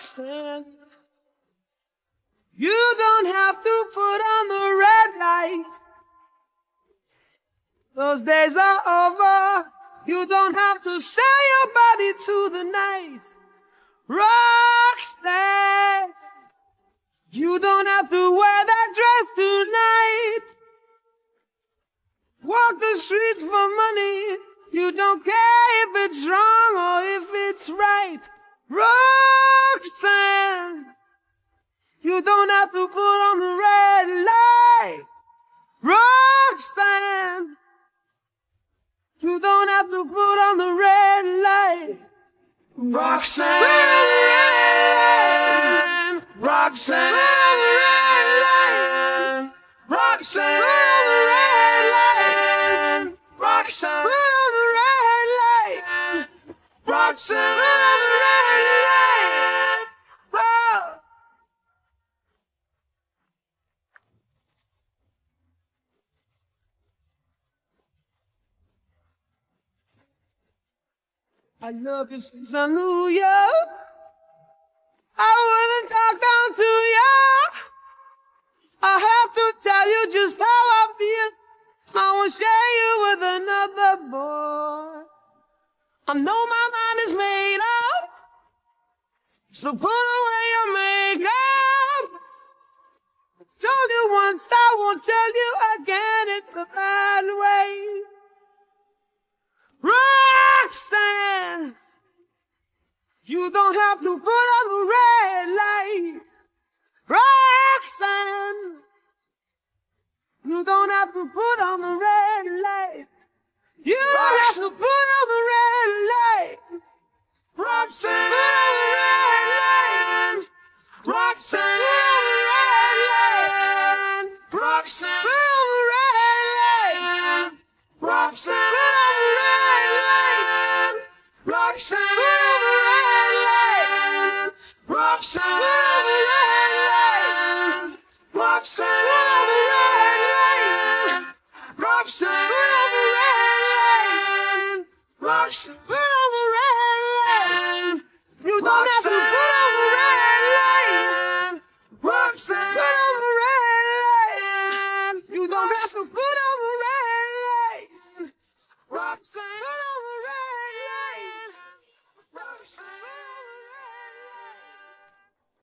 Roxanne. You don't have to put on the red light. Those days are over. You don't have to sell your body to the night. Roxanne. You don't have to wear that dress tonight. Walk the streets for money. You don't care if it's wrong or if it's right. Roxanne. You don't have to put on the red light. Roxanne. You don't have to put on the red light. Roxanne. Red light. Roxanne. Roxanne. Red. The red light. Roxanne. We're in the red light. Roxanne. I love you since I knew you. I wouldn't talk down to you. I have to tell you just how I feel. I won't share you with another boy. I know my mind is made up. So put away your makeup. Told you once, I won't tell you again. It's a bad way. Roxanne, you don't have to put on the red light. Roxanne, you don't have to put on the red light. You don't have to put on the red light. Roxanne, Roxanne, Roxanne, Roxanne, Roxanne, Roxanne, Roxanne, Roxanne! Roxanne! Roxanne! You don't! You don't have to